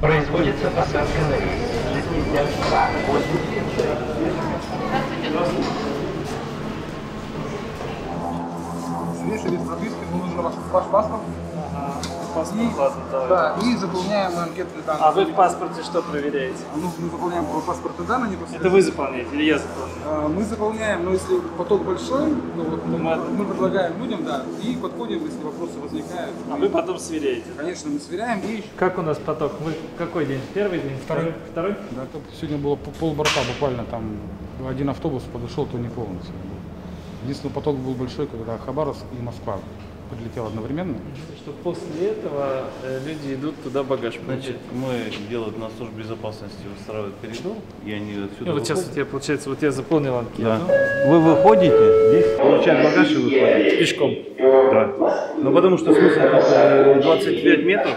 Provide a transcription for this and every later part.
Производится посадка на рейс 62 Здесь без прописки мне нужен ваш, ваш паспорт. Паспорт, ладно, давай. Да, и заполняем анкетные данные. А вы в паспорте что проверяете? Ну, мы заполняем паспортные данные непосредственно. Это вы заполняете или я заполняю? А, Мы заполняем, но если поток большой, ну, вот, мы, Мы- мы предлагаем людям, да, и подходим, если вопросы возникают. А вы потом сверяете. Конечно, мы сверяем и еще. Как у нас поток? Вы какой день? Первый день? Второй. Второй? Да, тут сегодня было пол- полборта буквально, там один автобус подошел, то не полностью. Единственный поток был большой, когда Хабаровск и Москва прилетел одновременно. Что после этого э, люди идут туда багаж Значит, мы делают на службе безопасности, выстраивают коридор, и они отсюда Ну, вот сейчас выходят. вот я, получается, вот я заполнил анкету. Да. Вы выходите, здесь получаем багаж и выходите. Пешком. Да. Ну потому что смысл тут э, 25 метров.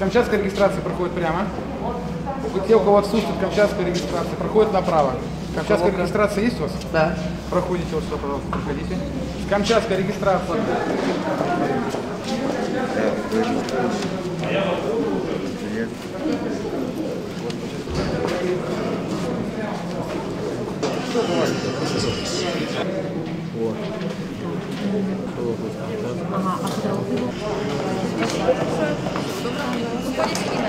Камчатская регистрация проходит прямо. Те, у кого отсутствует Камчатская регистрация, проходит направо. Камчатская регистрация есть у вас? Да. Проходите вот сюда, пожалуйста, проходите. Камчатская регистрация. Ага, а куда? Não pode